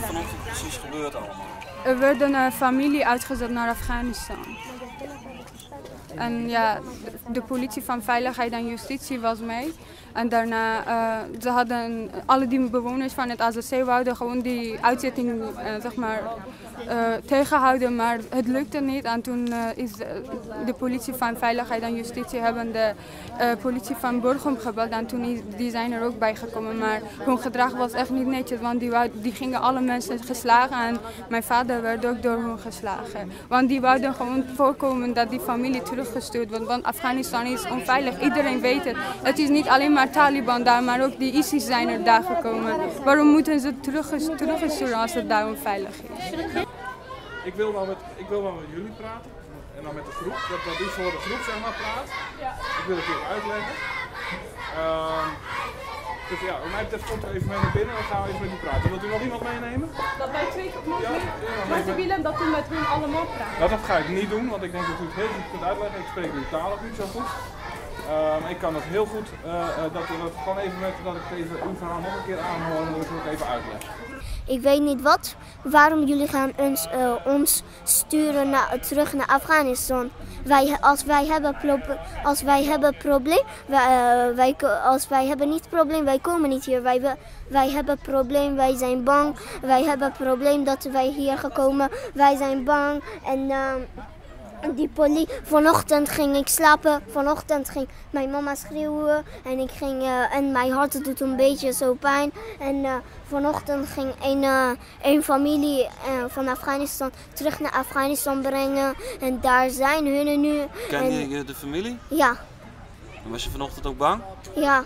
er vanochtend precies gebeurd allemaal? Er werd een eh, familie uitgezet naar Afghanistan. En ja, de, politie van Veiligheid en Justitie was mee. En daarna, uh, ze hadden, alle die bewoners van het AZC wouden gewoon die uitzetting, uh, zeg maar, uh, tegenhouden, maar het lukte niet. En toen is de, politie van Veiligheid en Justitie hebben de politie van Burgum gebeld en toen die zijn er ook bij gekomen. Maar hun gedrag was echt niet netjes, want die, wou, die gingen alle mensen geslagen en mijn vader werd ook door hun geslagen. Want die wouden gewoon voorkomen dat die familie teruggestuurd wordt, want is onveilig. Iedereen weet het. Het is niet alleen maar Taliban daar, maar ook die ISIS zijn er daar gekomen. Waarom moeten ze teruggestuurd als het daar onveilig is? Ik wil wel met, ik wil wel met jullie praten. En dan met de groep. Dat, dat is voor de groep zeg maar praat. Ik wil het even uitleggen. Uh, dus ja, mij betreft komt er even mee naar binnen en gaan we even met u praten. Wilt u nog iemand meenemen? Dat wij twee nog ja, Maar ze willen dat u met hun allemaal praat. Nou, dat ga ik niet doen, want ik denk dat u het heel goed kunt uitleggen. Ik spreek uw taal ook niet zo goed. Um, ik kan het heel goed, uh, uh, dat, dat gewoon even met, dat ik even uw verhaal nog een keer aanhoor en dat ik het even uitleg. Ik weet niet wat, waarom jullie gaan ons, uh, ons sturen naar, terug naar Afghanistan. Wij, als wij hebben als wij hebben probleem, wij, wij, als wij hebben niet probleem, wij komen niet hier. Wij, wij hebben probleem, wij zijn bang. Wij hebben probleem dat wij hier gekomen, wij zijn bang en die politie. Vanochtend ging ik slapen. Vanochtend ging mijn mama schreeuwen. En, ik ging, uh, en mijn hart doet een beetje zo pijn. En uh, vanochtend ging een, uh, een familie van Afghanistan terug naar Afghanistan brengen. En daar zijn hun nu. Ken je de familie? Ja. En was je vanochtend ook bang? Ja.